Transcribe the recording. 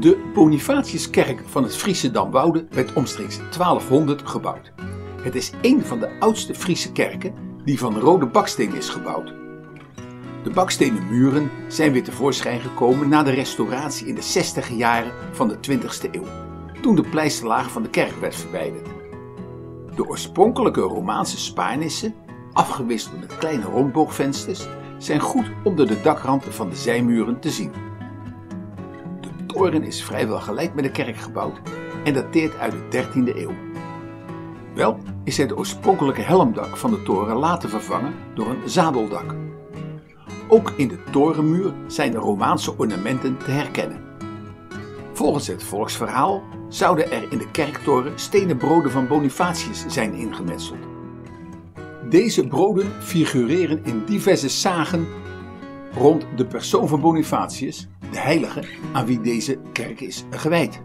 De Bonifatiuskerk van het Friese Damwoude werd omstreeks 1200 gebouwd. Het is een van de oudste Friese kerken die van rode baksteen is gebouwd. De bakstenen muren zijn weer tevoorschijn gekomen na de restauratie in de 60 jaren van de 20e eeuw, toen de pleisterlaag van de kerk werd verwijderd. De oorspronkelijke Romaanse spaarnissen, afgewisseld met kleine rondboogvensters, zijn goed onder de dakrand van de zijmuren te zien. Toren is vrijwel gelijk met de kerk gebouwd en dateert uit de 13e eeuw. Wel is het oorspronkelijke helmdak van de toren later vervangen door een zadeldak. Ook in de torenmuur zijn de Romaanse ornamenten te herkennen. Volgens het volksverhaal zouden er in de kerktoren stenen broden van Bonifatius zijn ingemetseld. Deze broden figureren in diverse zagen rond de persoon van Bonifatius, de heilige aan wie deze kerk is gewijd.